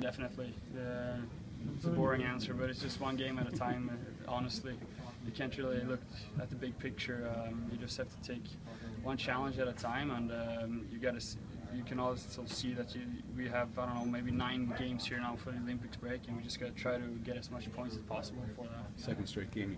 Definitely. Uh, it's a boring answer, but it's just one game at a time. Uh, honestly, you can't really look at the big picture. Um, you just have to take one challenge at a time, and um, you got to. You can also see that you, we have I don't know maybe nine games here now for the Olympics break, and we just got to try to get as much points as possible for that. Second straight game